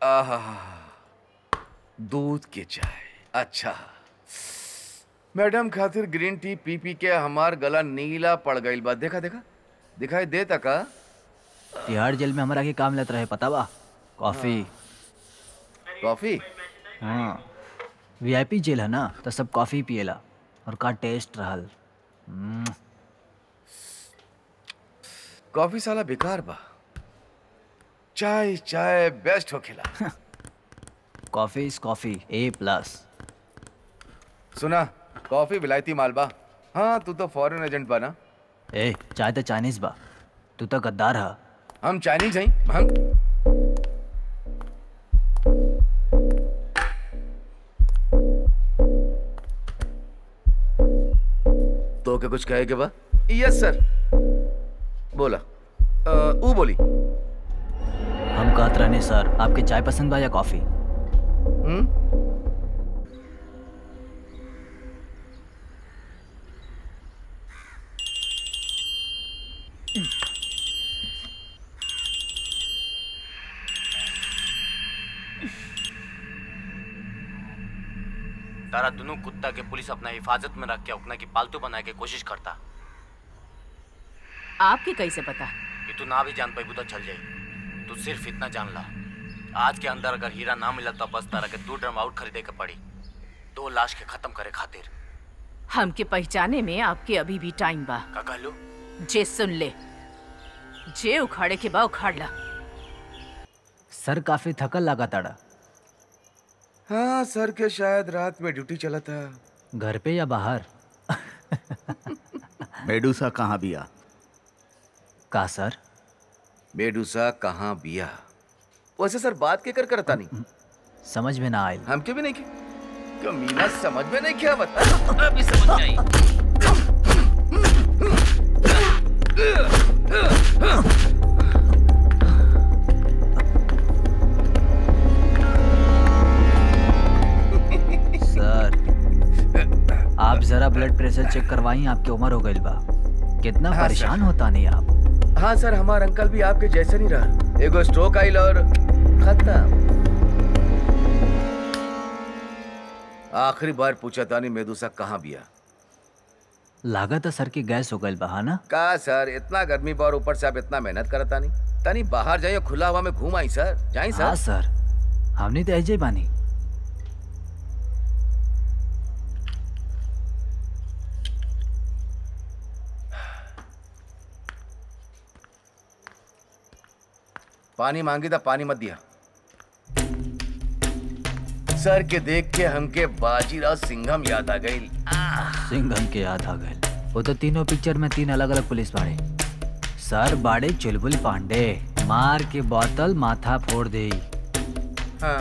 आहा दूध के चाय। अच्छा। मैडम खातिर ग्रीन टी पी पी के हमार गला नीला पड़ गईल बा। देखा देखा। दिखाई दे तका तिहाड़ जेल में हमारा के काम लेत रहे पता बा? कॉफ़ी। कॉफ़ी? हाँ। वीआईपी जेल है ना तो सब कॉफ़ी पिएला और का टेस्ट रहल। हम्म, कॉफ़ी साला बेकार बा। चाय चाय बेस्ट होखेला coffee is coffee A plus सुना कॉफ़ी विलायती मालबा। हाँ तू तो फॉरेन एजेंट बा ना। ए चाय तो चाइनीज़ बा। तू तो गद्दार है। हम चाइनीज़ हैं हम। तो क्या कुछ कहे के बा? यस सर बोला। अ, ऊ बोली। हम कहत रहने सर। आपके चाय पसंद बा या कॉफ़ी? हम्म? तारा दोनों कुत्ता के पुलिस अपना हिफाजत में रख के अपना की पालतू बनाए के कोशिश करता। आपके कैसे पता? ये तू ना भी जान पाई तो चल जाई तू सिर्फ़ इतना जान ला। आज के अंदर अगर हीरा ना मिला तो बस तारा के दो ड्रम आउट खरीदे के पड़ी। दो लाश के खत्म करे खातिर। हमके पहचाने में आपके अभी भी टाइम बा। का कहलू? जे सुन ले। जे उखाड़े के बा उखाड़ ला। सर काफ़ी थकल लगा ताड़ा हाँ सर के शायद रात में ड्यूटी चला था घर पे या बाहर? मेडूसा कहाँ बिया का सर? मेडूसा कहाँ बिया? वैसे सर बात के कर करता नहीं। समझ में ना आयल हमके भी नहीं की कमीना समझ में नहीं क्या बता। अभी समझ में आई। सर आप जरा ब्लड प्रेशर चेक करवाई आपकी उम्र हो गई बा। कितना हाँ, परेशान होता नहीं आप? हाँ सर हमारा अंकल भी आपके जैसे नहीं रहा। एगो स्ट्रोक आइल और खत्म। आखिरी बार पूछा था नहीं मेदूसा कहाँ बिया? लागत है सर की गैस हो गई बा हाँ ना? का सर इतना गर्मी पर ऊपर से आप इतना मेहनत करता नहीं तनी बाहर जाइए खुला हवा में घूम आई सर। जाई हाँ सर। सर हमने तो ऐसे बानी। पानी मांगी था पानी मत दिया। सर के देख के हमके बाजीराव सिंघम याद आ गई। सिंघम के याद आ गए वो तो तीनों पिक्चर में तीन अलग अलग पुलिस बाड़े सर बाड़े चुलबुल पांडे मार के बोतल माथा फोड़ दे। हाँ।